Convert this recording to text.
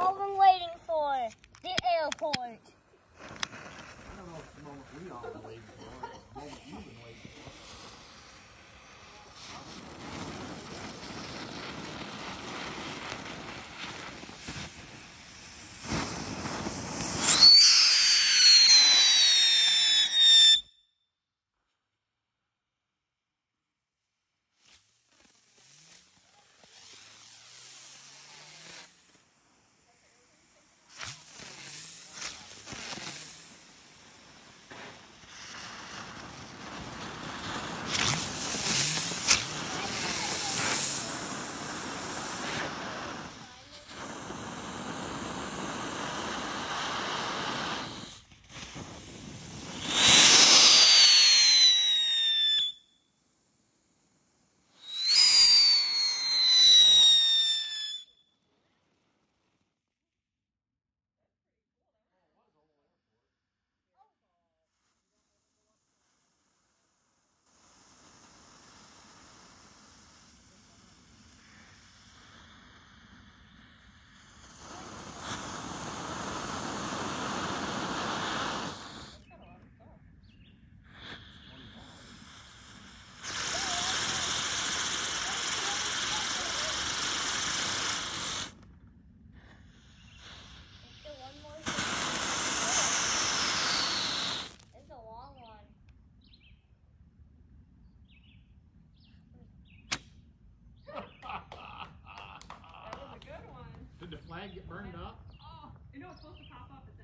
all been waiting for. The airport. I don't know if the moment we all been waiting for, Did the flag get burned up? Oh, you know it's supposed to pop up at